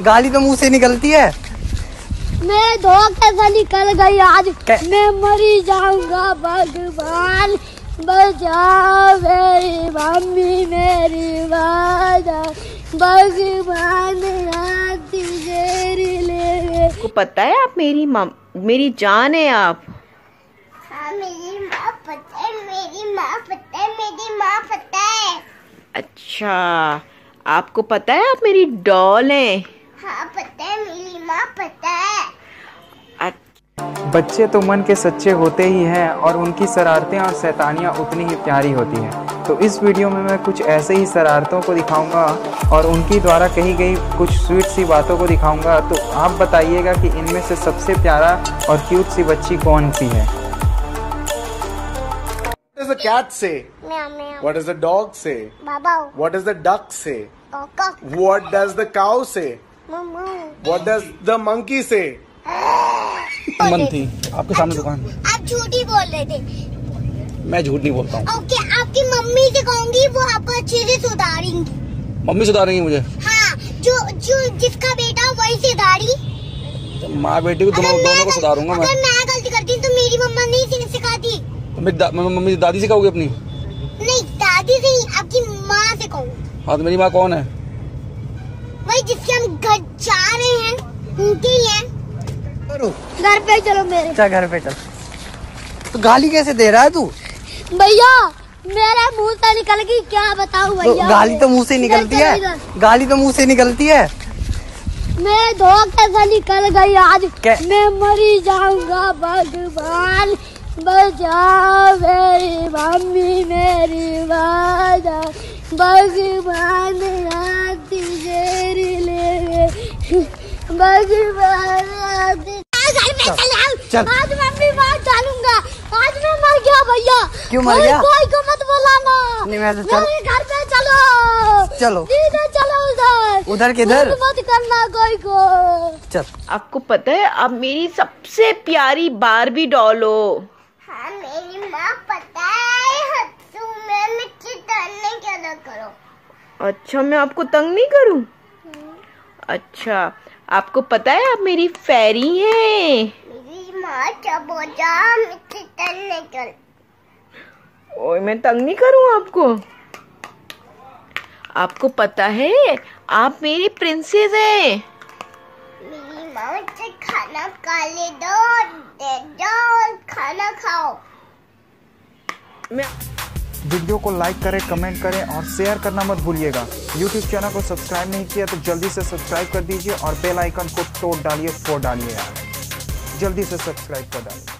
गाली तो मुँह से निकलती है। मैं धोखे से निकल गई आज। कै- मैं मरी जाऊँगा भगवान। बचाओ मेरी मम्मी मेरी वादा भगवान आपको पता है आप मेरी मम मेरी जान है आप। हाँ मेरी माँ पता है मेरी माँ पता है मेरी माँ पता है। अच्छा। आपको पता है आप मेरी डॉल हैं। हाँ पता है मेरी माँ पता है। बच्चे तो मन के सच्चे होते ही हैं और उनकी शरारतें और शैतानियाँ उतनी ही प्यारी होती हैं। तो इस वीडियो में मैं कुछ ऐसे ही शरारतों को दिखाऊँगा और उनकी द्वारा कही गई कुछ स्वीट सी बातों को दिखाऊँगा। तो आप बताइएगा कि इनमें से सबसे प्यारा और क्यूट सी बच्ची कौन सी है? Does the cat say? Meow meow What does the dog say? बाबा What does the duck say? कोको What does the cow say? मम्मू What does the monkey say? थी आपके सामने दुकान आप झूठी बोल रहे थे। मैं झूठ नहीं बोलता हूँ। ओके आपकी मम्मी से कहूँगी वो आपको अच्छे से सुधारेंगी। मम्मी सुधारेंगी मुझे। हाँ जो जो जिसका बेटा वही सुधारी। माँ बेटी को दोनों दोनों को सुधारूँगा मैं अगर मैं गलती करती हूँ तो मेरी मम्मा नहीं सिख- सिखाती मेरी दा, मम्मी दादी से कहूँगी अपनी? नहीं दादी से नहीं आपकी माँ से कहूँ। हाँ तो मेरी माँ कौन है? वही जिसके हम घर जा रहे हैं उनके ही हैं। घर पे चलो मेरे। चल घर पे चल। तो गाली कैसे दे रहा है तू? भैया मेरा मुँह से निकल गई क्या बताऊँ भैया तो भैया? गाली तो मुँह से निकलती है। गाली तो मुँह से निकलती है। मैं धोखे से निकल गई आज मैं मरी जाऊँगा भगवान। बचाओ मेरी मम्मी मेरी वादा भगवान हाथ तेरी ले भगवान हाथ घर पे चलाओ चल। आज मैं अपनी बात डालूँगा। आज मैं मर गया भैया। क्यों मर गया? कोई को मत बुलाना। नहीं, मैं तो चल- घर पे चलो। चलो। सीधे चलो उधर। उधर किधर? मत मत करना कोई को। चल। आपको पता है आप मेरी सबसे प्यारी बारबी डॉल हो। हाँ मेरी माँ पता है में डालने क्या ना करो। अच्छा मैं आपको तंग नहीं करूँ? अच्छा आपको पता है आप मेरी फेरी हैं। मेरी माँ जब हो जा मिट्टी डालने चल ओए मैं तंग नहीं करूँ आपको? आपको पता है आप मेरी प्रिंसेस हैं। मेरी माँ मुझसे खाना खा ले दो दे दो। खाओ। वीडियो को लाइक करें कमेंट करें और शेयर करना मत भूलिएगा। यूट्यूब चैनल को सब्सक्राइब नहीं किया तो जल्दी से सब्सक्राइब कर दीजिए और बेल आइकन को तोड़ डालिए फोड़ डालिए यार। जल्दी से सब्सक्राइब कर डालिए।